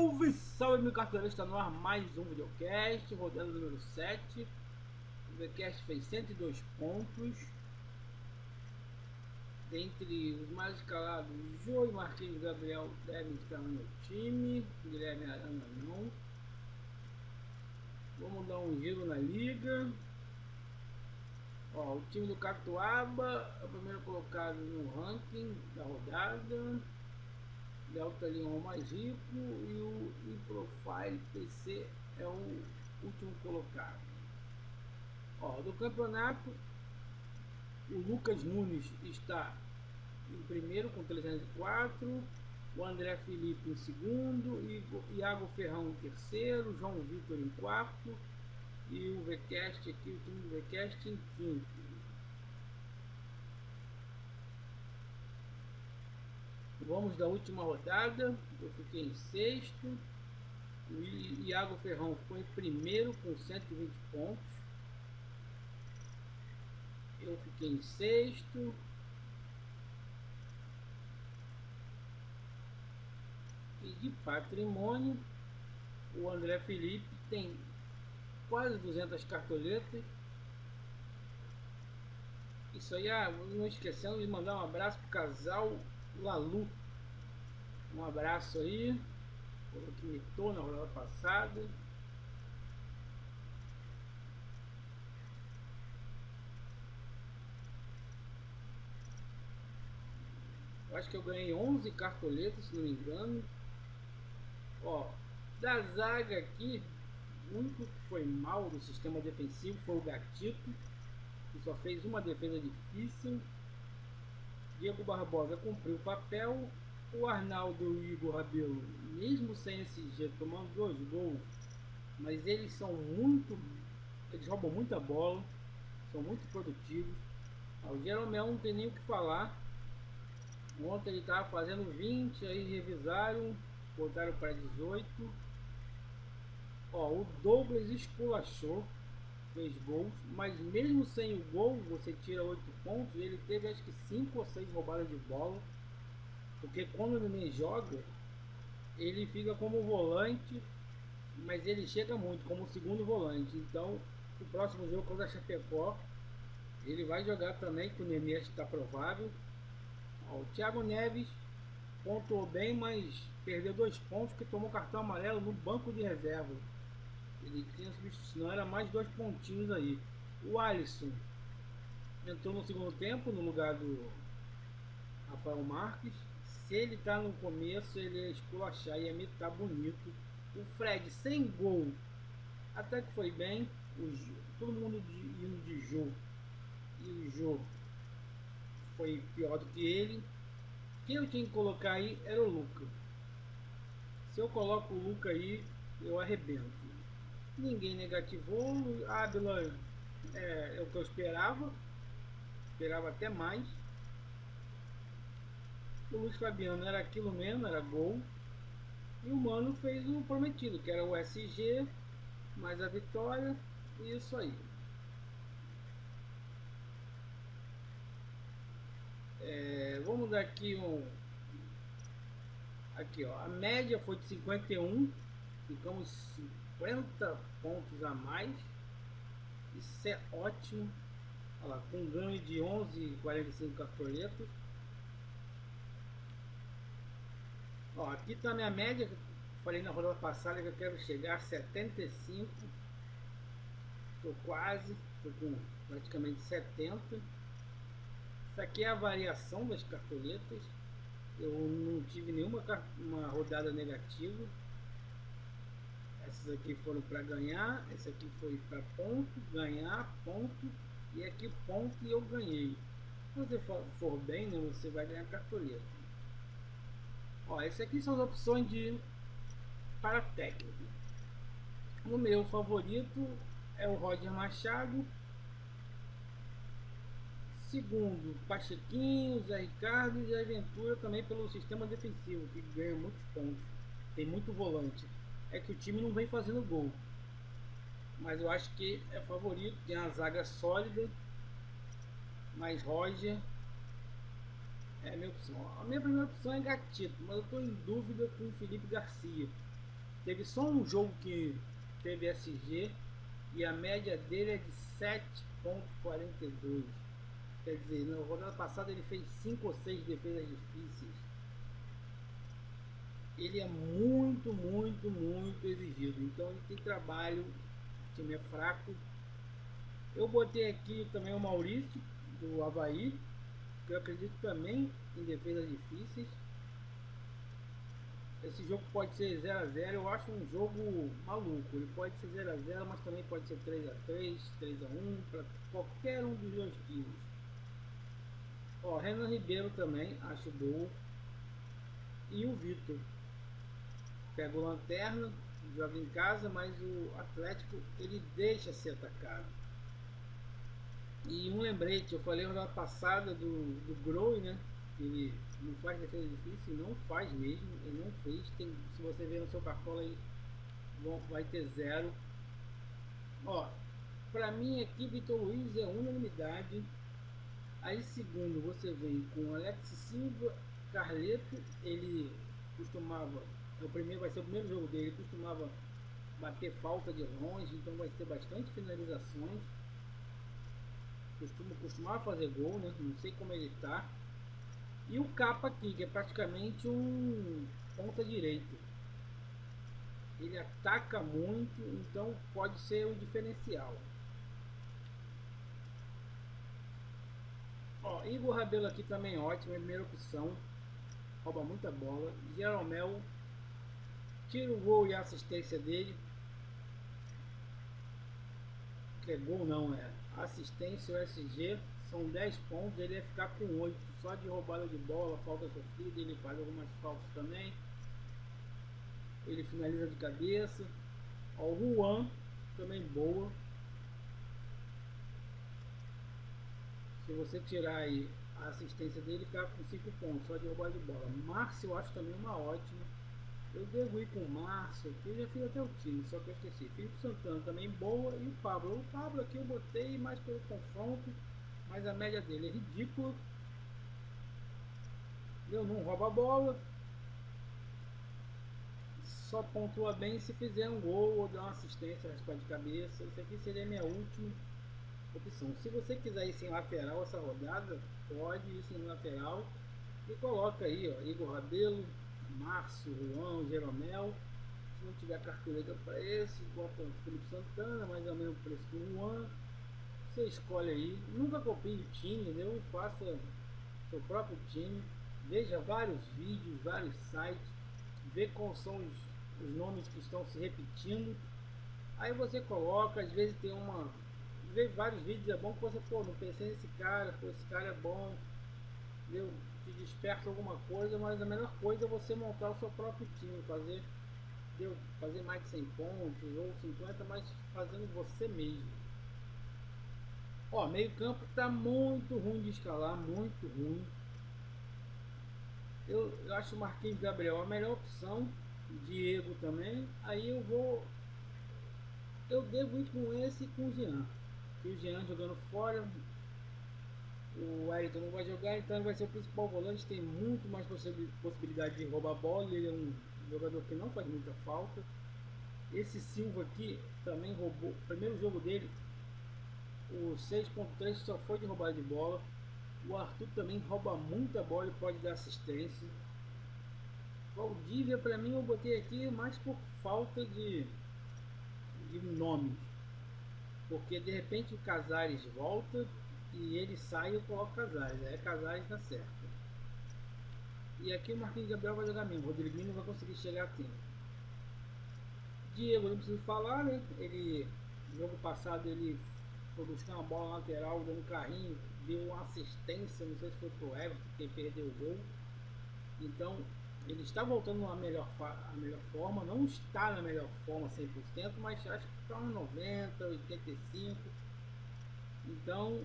Salve, salve meu cartoleiro, está no ar mais um videocast, rodando número 7 O videocast fez 102 pontos. Dentre os mais escalados, João e Marquinhos Gabriel devem estar no meu time Guilherme Arana não. Vamos dar um giro na liga. Ó, o time do Catuaba é o primeiro colocado no ranking da rodada Delta Leon é mais rico e o Profile PC é o último colocado. Ó, do campeonato, o Lucas Nunes está em primeiro com 304, o André Felipe em segundo, e Iago Ferrão em terceiro, João Vitor em quarto e o VCast aqui, o time do VCast em quinto. Vamos da última rodada. Eu fiquei em sexto. O Iago Ferrão ficou em primeiro com 120 pontos. Eu fiquei em sexto. E de patrimônio, o André Felipe tem quase 200 cartoletas. Isso aí, ah, não esquecendo de mandar um abraço pro casal Lalu. Um abraço aí. O que mitou na rodada passada. Eu acho que eu ganhei 11 cartoletas, se não me engano. Ó, da zaga aqui, o único que foi mal do sistema defensivo foi o Gatito, que só fez uma defesa difícil. Diego Barbosa cumpriu o papel. O Arnaldo e o Igor Rabelo, mesmo sem esse jeito, tomando dois gols, mas eles são muito. Eles roubam muita bola, são muito produtivos. O Jeromel não tem nem o que falar. Ontem ele estava fazendo 20, aí revisaram, botaram para 18. Ó, o Douglas esculachou fez gols, mas mesmo sem o gol, você tira 8 pontos. Ele teve acho que 5 ou 6 roubadas de bola. Porque quando o Nenê joga, ele fica como volante, mas ele chega muito como segundo volante. Então, o próximo jogo contra a Chapecó, ele vai jogar também, com o Nenê está provável. Ó, o Thiago Neves pontuou bem, mas perdeu dois pontos porque tomou cartão amarelo no banco de reserva. Ele tinha substituição, era mais dois pontinhos aí. O Alisson entrou no segundo tempo no lugar do Rafael Marques. Se ele tá no começo, ele ia esculachar e ia tá bonito. O Fred sem gol, até que foi bem. O, todo mundo de, indo de Jô. E o Jô foi pior do que ele. Quem eu tinha que colocar aí era o Luca. Se eu coloco o Luca aí, eu arrebento. Ninguém negativou. Ábila é, é o que eu esperava. Esperava até mais. O Luiz Fabiano era aquilo mesmo, era gol. E o Mano fez o prometido, que era o SG, mais a vitória. E isso aí. É, vamos dar aqui um. Aqui ó, a média foi de 51, ficamos 50 pontos a mais. Isso é ótimo. Olha lá, com ganho de 11,45 cartoletas. Ó, aqui está a minha média. Falei na rodada passada que eu quero chegar a 75. Estou quase, estou com praticamente 70. Isso aqui é a variação das cartoletas. Eu não tive nenhuma uma rodada negativa. Essas aqui foram para ganhar, esse aqui foi para ponto, ganhar, ponto, e aqui ponto e eu ganhei. Se você for, for bem, né, você vai ganhar cartoleta. Ó, esse aqui são as opções de para técnico. O meu favorito é o Roger Machado. Segundo, Pachequinho, Zé Ricardo e Zé Ventura também pelo sistema defensivo, que ganha muitos pontos. Tem muito volante é que o time não vem fazendo gol. Mas eu acho que é favorito, tem uma zaga sólida, mas Roger é a minha opção. A minha primeira opção é Gatito, mas eu estou em dúvida com o Felipe Garcia. Teve só um jogo que teve SG e a média dele é de 7.42. Quer dizer, na rodada passada ele fez 5 ou 6 defesas difíceis. Ele é muito, muito, muito exigido. Então ele tem trabalho, o time é fraco. Eu botei aqui também o Maurício, do Havaí, eu acredito também em defesas difíceis. Esse jogo pode ser 0x0, eu acho um jogo maluco. Ele pode ser 0x0, mas também pode ser 3x3, 3x1, para qualquer um dos dois times. Ó, Renan Ribeiro também, acho boa. E o Vitor. Pega o lanterna, joga em casa, mas o Atlético ele deixa ser atacado. E um lembrete, eu falei na passada do, do Groy, né? Ele não faz defesa difícil, não faz mesmo, ele não fez. Tem, se você ver no seu cartola aí, vai ter zero. Ó, pra mim aqui, Vitor Luiz é unanimidade. Aí segundo você vem com Alex Silva, Carleto, ele costumava, é o primeiro, vai ser o primeiro jogo dele, ele costumava bater falta de longe, então vai ter bastante finalizações. Costuma, costumava fazer gol, né? Não sei como ele tá. E o capa aqui, que é praticamente um ponta direita. Ele ataca muito, então pode ser um diferencial. Ó, Igor Rabelo aqui também ótimo, é primeira opção. Rouba muita bola. Jeromel tira o gol e a assistência dele. Que é gol não, é assistência o SG. São 10 pontos, ele ia ficar com 8. Só de roubada de bola, falta sofrida, ele faz algumas faltas também. Ele finaliza de cabeça. O Juan, também boa. Se você tirar aí a assistência dele, fica com 5 pontos, só de roubar de bola. Márcio eu acho também uma ótima. Eu devo ir com o Márcio aqui, eu já fiz até o time, só que eu esqueci. Felipe Santana também boa e o Pablo. O Pablo aqui eu botei mais pelo confronto, mas a média dele é ridícula. Eu não rouba a bola. Só pontua bem se fizer um gol ou dar uma assistência, raspar de cabeça. Esse aqui seria minha última opção. Se você quiser ir sem lateral essa rodada, pode ir sem lateral e coloca aí, ó, Igor Rabelo, Márcio, Juan, Jeromel. Se não tiver cartoleta para esse, bota o Felipe Santana, mais ou menos o preço do Juan. Você escolhe aí. Nunca copie o time, entendeu? Faça seu próprio time. Veja vários vídeos, vários sites. Vê quais são os, os nomes que estão se repetindo. Aí você coloca, às vezes tem uma ver vários vídeos, é bom que você, pô, não pensei nesse cara, pô, esse cara é bom, entendeu? Te desperta alguma coisa, mas a melhor coisa é você montar o seu próprio time, fazer, entendeu? fazer mais de 100 pontos ou 50, mas fazendo você mesmo. Ó, meio campo tá muito ruim de escalar, muito ruim. Eu, eu acho o Marquinhos Gabriel a melhor opção, Diego também. Aí eu vou eu devo ir com esse e com o Jean e o Jean jogando fora. O Wellington não vai jogar, então ele vai ser o principal volante. Tem muito mais possibilidade de roubar a bola. Ele é um jogador que não faz muita falta. Esse Silva aqui também roubou. Primeiro jogo dele, o 6.3 só foi de roubar de bola. O Arthur também rouba muita bola e pode dar assistência. Valdívia para mim eu botei aqui mais por falta de, de nomes. Porque de repente o Casares volta e ele sai e eu coloco Casares. Aí Casares tá certo. E aqui o Marquinhos Gabriel vai jogar mesmo. O Rodriguinho não vai conseguir chegar a tempo. Diego, não preciso falar, né? Ele, jogo passado, ele foi buscar uma bola lateral, dando um carrinho, deu uma assistência, não sei se foi pro Everton, que perdeu o gol. Então, ele está voltando à melhor, a melhor forma, não está na melhor forma 100%, mas acho que está uns 90, 85. Então,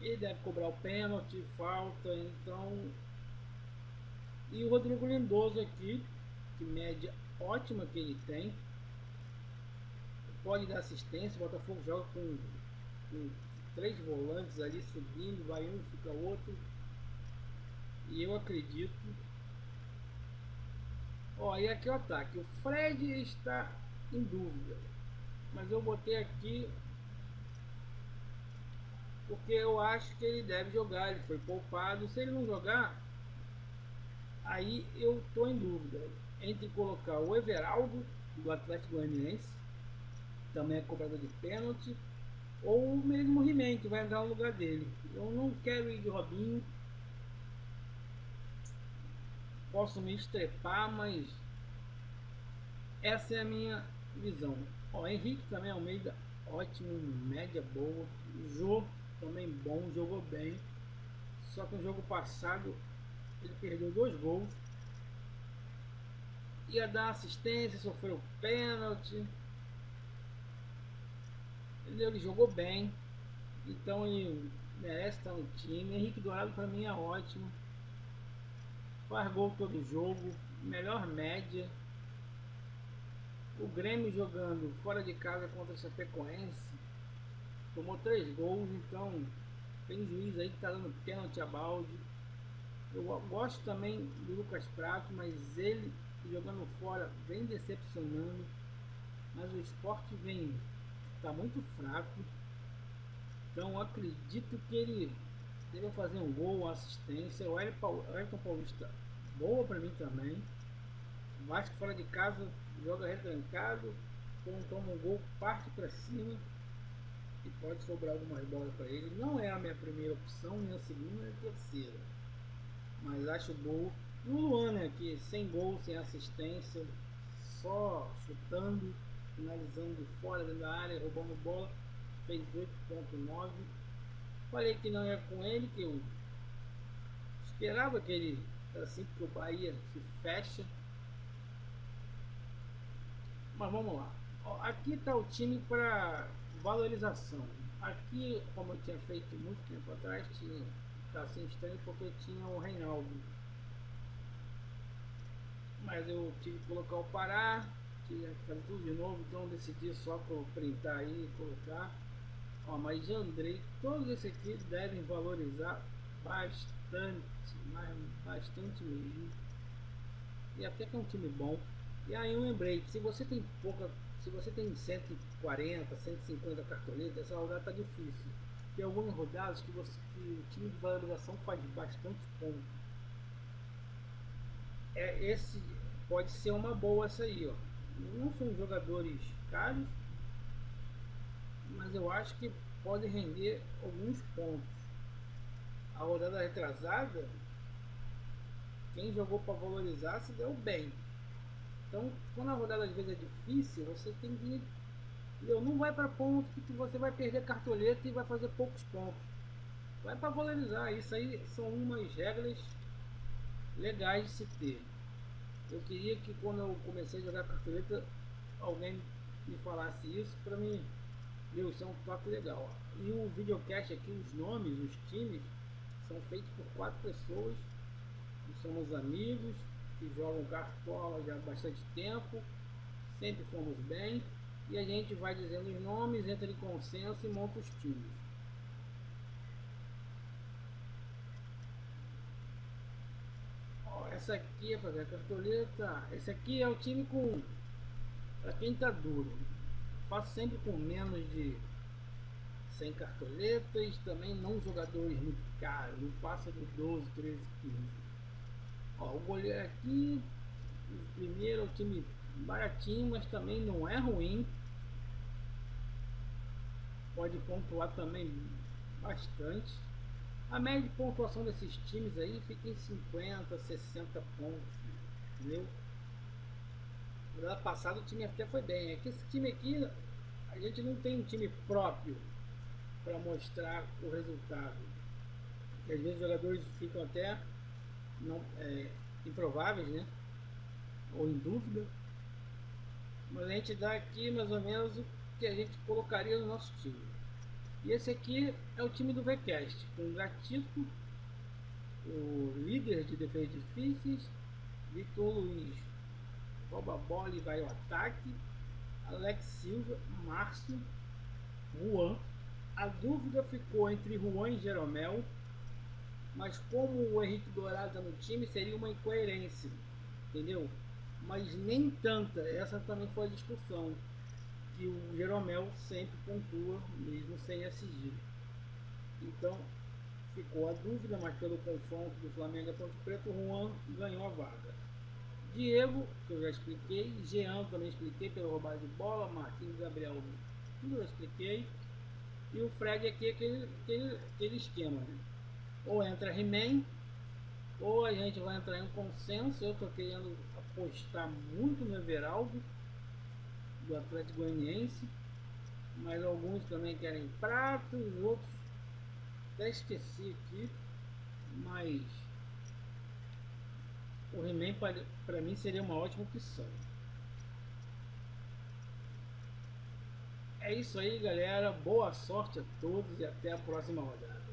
ele deve cobrar o pênalti, falta, então... E o Rodrigo Lindoso aqui, que média ótima que ele tem, pode dar assistência, o Botafogo joga com, com três volantes ali subindo, vai um, fica outro. E eu acredito Ó, e aqui o ataque. O Fred está em dúvida. Mas eu botei aqui porque eu acho que ele deve jogar. Ele foi poupado. Se ele não jogar, aí eu tô em dúvida entre colocar o Everaldo do Atlético Goianiense, também é cobrador de pênalti, ou o mesmo He-Man que vai entrar no lugar dele. Eu não quero ir de Robinho. Posso me estrepar, mas essa é a minha visão. Ó, Henrique também Almeida, ótimo, média boa. Jô também bom, jogou bem. Só que no jogo passado ele perdeu dois gols. Ia dar assistência, sofreu pênalti. Ele jogou bem. Então ele merece estar no time. Henrique Dourado para mim é ótimo. Faz gol todo jogo. Melhor média. O Grêmio jogando fora de casa contra a Chapecoense. Tomou três gols, então tem juiz aí que tá dando pênalti a balde. Eu gosto também do Lucas Prato, mas ele jogando fora vem decepcionando. Mas o esporte vem está muito fraco. Então acredito que ele deve fazer um gol, uma assistência. O Ayrton Paulista boa para mim também. O Vasco fora de casa joga retrancado. Quando toma um gol, parte para cima. E pode sobrar algumas bolas para ele. Não é a minha primeira opção, minha segunda e terceira. Mas acho boa. E o Luan, né, aqui, sem gol, sem assistência, só chutando finalizando fora da área, roubando bola, fez 8.9. Falei que não ia com ele, que eu esperava que ele assim que o Bahia se fecha. Mas vamos lá. Aqui está o time para valorização. Aqui, como eu tinha feito muito tempo atrás, tinha tá assim estranho porque tinha o Reinaldo. Mas eu tive que colocar o Pará, que fazer tudo de novo, então decidi só printar aí e colocar. Ó, mas Andrei, todos esses aqui devem valorizar bastante, mas bastante mesmo. E até que é um time bom. E aí eu lembrei se você tem pouca, se você tem 140, 150 cartoletas, essa rodada tá difícil. Tem algumas rodadas que, você, que o time de valorização faz bastante ponto. É, esse pode ser uma boa essa aí, ó não são jogadores caros, mas eu acho que pode render alguns pontos. A rodada retrasada, quem jogou para valorizar se deu bem. Então, quando a rodada às vezes é difícil, você tem que. Eu não vai para ponto que você vai perder cartoleta e vai fazer poucos pontos. Vai para valorizar. Isso aí são umas regras legais de se ter. Eu queria que quando eu comecei a jogar cartoleta, alguém me falasse isso para mim. Meu, isso é um toque legal. E o videocast aqui, os nomes, os times, são feitos por quatro pessoas somos amigos, que jogam cartola já há bastante tempo, sempre fomos bem, e a gente vai dizendo os nomes, entra em consenso e monta os times. essa aqui é fazer a cartoleta. Esse aqui é o time com. Para quem tá duro. Faço sempre com menos de 100 cartoletas. Também não jogadores muito caros. Não passa de 12, 13, 15. Ó, o goleiro aqui. O primeiro o time baratinho, mas também não é ruim. Pode pontuar também bastante. A média de pontuação desses times aí fica em 50, 60 pontos, entendeu? No ano passado o time até foi bem. É que esse time aqui, a gente não tem um time próprio para mostrar o resultado. Porque às vezes os jogadores ficam até não, é, improváveis, né? Ou em dúvida. Mas a gente dá aqui mais ou menos o que a gente colocaria no nosso time. E esse aqui é o time do VCast, com Gatito, o líder de defesa difíceis, Vitor Luiz rouba a bola e vai ao ataque, Alex Silva, Márcio, Juan. A dúvida ficou entre Juan e Jeromel, mas como o Henrique Dourado está no time, seria uma incoerência, entendeu? mas nem tanta. Essa também foi a discussão. Que o Jeromel sempre pontua, mesmo sem SG. Então, ficou a dúvida, mas pelo confronto do Flamengo e Ponte Preta, o Juan ganhou a vaga. Diego, que eu já expliquei, Jean também expliquei pelo roubado de bola, Marquinhos Gabriel, tudo eu expliquei. E o Fred aqui, aquele, aquele, aquele esquema. Né? Ou entra He-Man, ou a gente vai entrar em um consenso. Eu estou querendo apostar muito no Everaldo, do Atlético Goianiense. Mas alguns também querem pratos, outros até esqueci aqui. Mas o He-Man para mim seria uma ótima opção. É isso aí, galera. Boa sorte a todos e até a próxima rodada.